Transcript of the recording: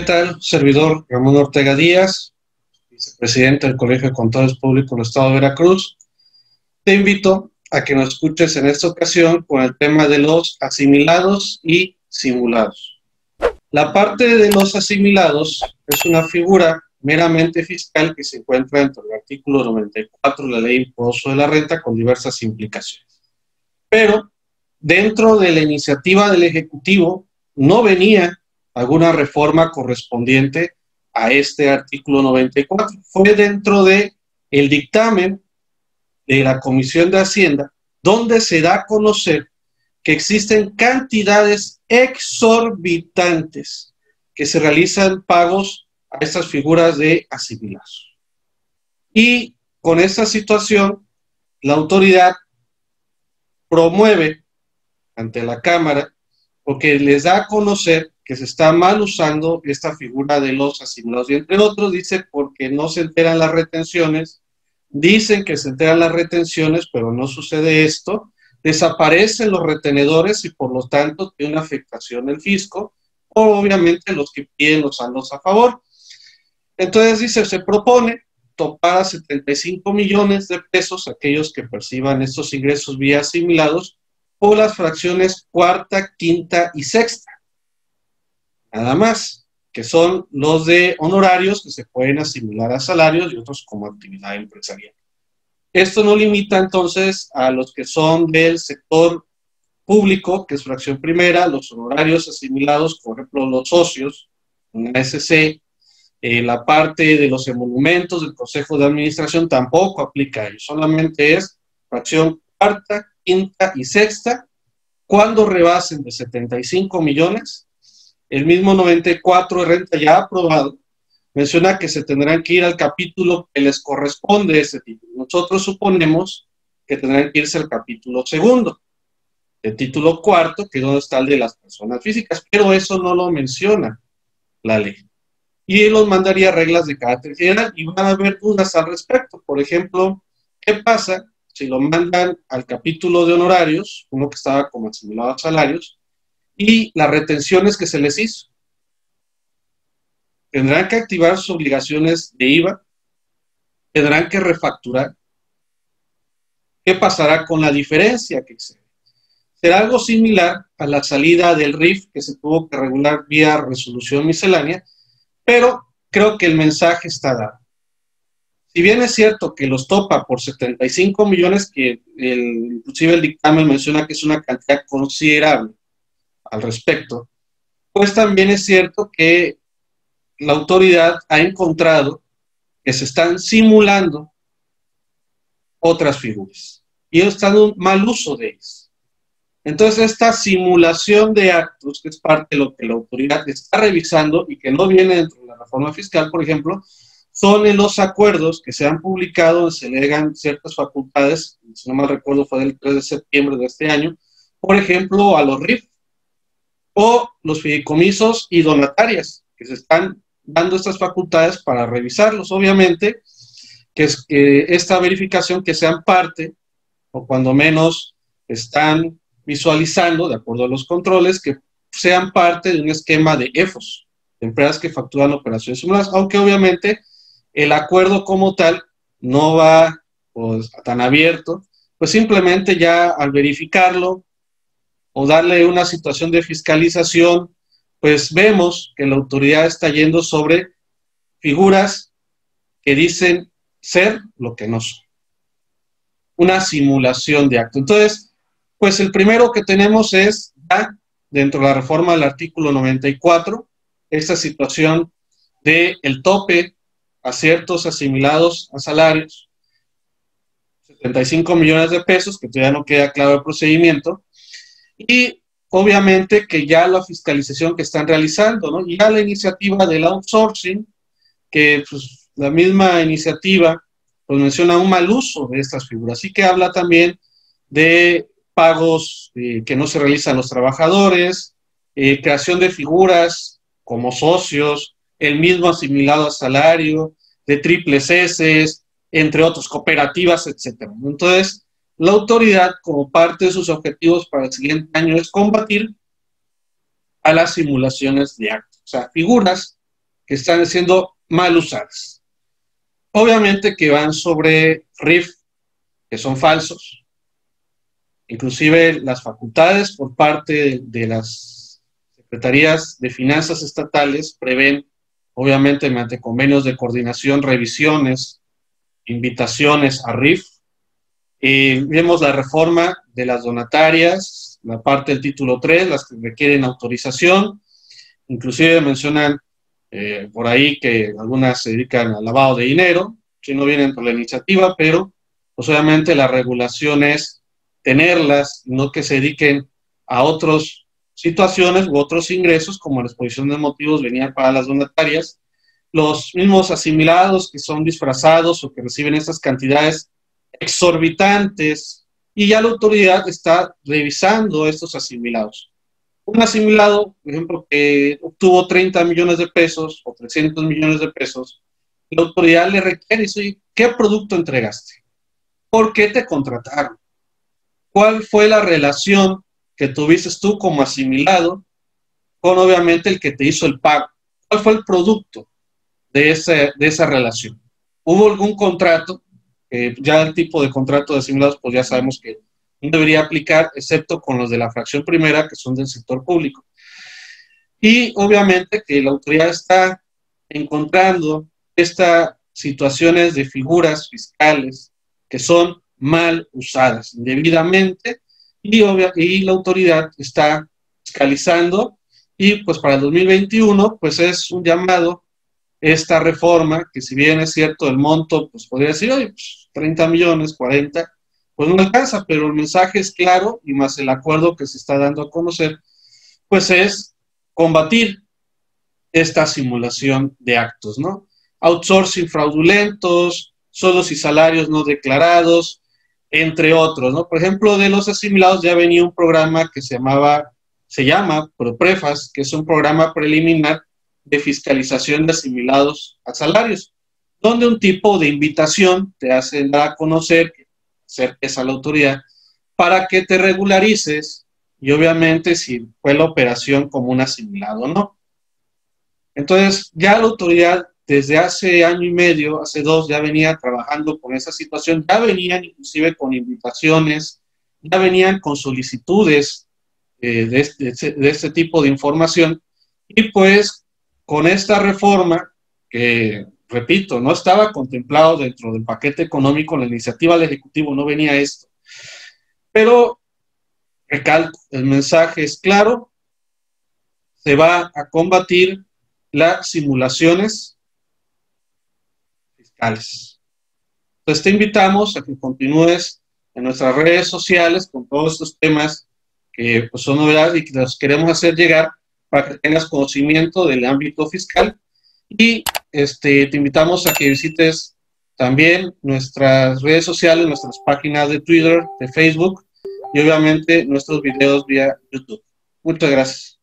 ¿Qué tal? Servidor Ramón Ortega Díaz, vicepresidente del Colegio de Contadores Públicos del Estado de Veracruz. Te invito a que nos escuches en esta ocasión con el tema de los asimilados y simulados. La parte de los asimilados es una figura meramente fiscal que se encuentra dentro del artículo 94 de la Ley Impuesto de la Renta con diversas implicaciones. Pero dentro de la iniciativa del Ejecutivo no venía alguna reforma correspondiente a este artículo 94. Fue dentro de el dictamen de la Comisión de Hacienda donde se da a conocer que existen cantidades exorbitantes que se realizan pagos a estas figuras de asimilados. Y con esta situación, la autoridad promueve ante la Cámara, porque les da a conocer que se está mal usando esta figura de los asimilados. Y entre otros dice porque no se enteran las retenciones, dicen que se enteran las retenciones, pero no sucede esto, desaparecen los retenedores y por lo tanto tiene una afectación el fisco, o obviamente los que piden los saldos a favor. Entonces dice, se propone topar a 75 millones de pesos aquellos que perciban estos ingresos vía asimilados o las fracciones cuarta, quinta y sexta. Nada más, que son los de honorarios que se pueden asimilar a salarios y otros como actividad empresarial. Esto no limita entonces a los que son del sector público, que es fracción primera, los honorarios asimilados, por ejemplo, los socios, una SC, eh, la parte de los emolumentos del Consejo de Administración tampoco aplica a ellos, solamente es fracción cuarta, quinta y sexta, cuando rebasen de 75 millones, el mismo 94 de renta ya aprobado, menciona que se tendrán que ir al capítulo que les corresponde ese título. Nosotros suponemos que tendrán que irse al capítulo segundo, el título cuarto, que es donde está el de las personas físicas, pero eso no lo menciona la ley. Y los mandaría reglas de carácter general y van a haber dudas al respecto. Por ejemplo, ¿qué pasa si lo mandan al capítulo de honorarios, uno que estaba como asimilado a salarios, y las retenciones que se les hizo? Tendrán que activar sus obligaciones de IVA, tendrán que refacturar. ¿Qué pasará con la diferencia que excede? Será algo similar a la salida del RIF que se tuvo que regular vía resolución miscelánea, pero creo que el mensaje está dado. Si bien es cierto que los topa por 75 millones, que inclusive el dictamen menciona que es una cantidad considerable al respecto, pues también es cierto que la autoridad ha encontrado que se están simulando otras figuras y están un mal uso de ellas. Entonces, esta simulación de actos, que es parte de lo que la autoridad está revisando y que no viene dentro de la reforma fiscal, por ejemplo, son en los acuerdos que se han publicado, se legan ciertas facultades, si no mal recuerdo fue del 3 de septiembre de este año, por ejemplo, a los RIF o los fideicomisos y donatarias, que se están dando estas facultades para revisarlos. Obviamente, que es que esta verificación que sean parte, o cuando menos están visualizando, de acuerdo a los controles, que sean parte de un esquema de EFOS, empresas que facturan operaciones simuladas, aunque obviamente el acuerdo como tal no va pues, tan abierto, pues simplemente ya al verificarlo o darle una situación de fiscalización, pues vemos que la autoridad está yendo sobre figuras que dicen ser lo que no son. Una simulación de acto. Entonces, pues el primero que tenemos es, dentro de la reforma del artículo 94, esta situación del el tope a ciertos asimilados a salarios, 75 millones de pesos, que todavía no queda claro el procedimiento, y obviamente que ya la fiscalización que están realizando, ¿no? Y ya la iniciativa del outsourcing, que pues, la misma iniciativa pues menciona un mal uso de estas figuras, así que habla también de pagos eh, que no se realizan los trabajadores, eh, creación de figuras como socios, el mismo asimilado a salario, de triples S, entre otros, cooperativas, etc. Entonces, la autoridad, como parte de sus objetivos para el siguiente año, es combatir a las simulaciones de actos, o sea, figuras que están siendo mal usadas. Obviamente que van sobre RIF, que son falsos. Inclusive las facultades por parte de las secretarías de finanzas estatales prevén, obviamente mediante convenios de coordinación, revisiones, invitaciones a RIF. Vemos la reforma de las donatarias, la parte del título 3, las que requieren autorización. Inclusive mencionan eh, por ahí que algunas se dedican al lavado de dinero, si no vienen por la iniciativa, pero pues obviamente la regulación es tenerlas, no que se dediquen a otras situaciones u otros ingresos, como la exposición de motivos venía para las donatarias, los mismos asimilados que son disfrazados o que reciben estas cantidades exorbitantes y ya la autoridad está revisando estos asimilados un asimilado, por ejemplo, que obtuvo 30 millones de pesos o 300 millones de pesos, la autoridad le requiere, dice, ¿qué producto entregaste? ¿Por qué te contrataron? ¿Cuál fue la relación que tuviste tú como asimilado con obviamente el que te hizo el pago? ¿Cuál fue el producto de, ese, de esa relación? ¿Hubo algún contrato? ya el tipo de contrato de asimilados, pues ya sabemos que no debería aplicar, excepto con los de la fracción primera, que son del sector público. Y obviamente que la autoridad está encontrando estas situaciones de figuras fiscales que son mal usadas indebidamente y, y la autoridad está fiscalizando y pues para el 2021 pues es un llamado esta reforma que si bien es cierto el monto pues podría decir, oye, pues 30 millones, 40, pues no alcanza, pero el mensaje es claro y más el acuerdo que se está dando a conocer, pues es combatir esta simulación de actos, ¿no? Outsourcing fraudulentos, solos y salarios no declarados, entre otros, ¿no? Por ejemplo, de los asimilados ya venía un programa que se llamaba, se llama ProPrefas, que es un programa preliminar de fiscalización de asimilados a salarios, donde un tipo de invitación te hace dar a conocer que acerques a la autoridad para que te regularices y obviamente si fue la operación como un asimilado o no. Entonces, ya la autoridad desde hace año y medio, hace dos, ya venía trabajando con esa situación, ya venían inclusive con invitaciones, ya venían con solicitudes eh, de, este, de este tipo de información y pues con esta reforma que repito, no estaba contemplado dentro del paquete económico, la iniciativa del Ejecutivo no venía esto. Pero, recalco, el mensaje es claro, se va a combatir las simulaciones Entonces te invitamos a que continúes en nuestras redes sociales con todos estos temas que pues, son novedades y que los queremos hacer llegar para que tengas conocimiento del ámbito fiscal y este, te invitamos a que visites también nuestras redes sociales, nuestras páginas de Twitter, de Facebook y obviamente nuestros videos vía YouTube. Muchas gracias.